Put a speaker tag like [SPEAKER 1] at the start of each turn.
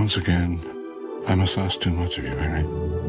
[SPEAKER 1] Once again, I must ask too much of you, Harry.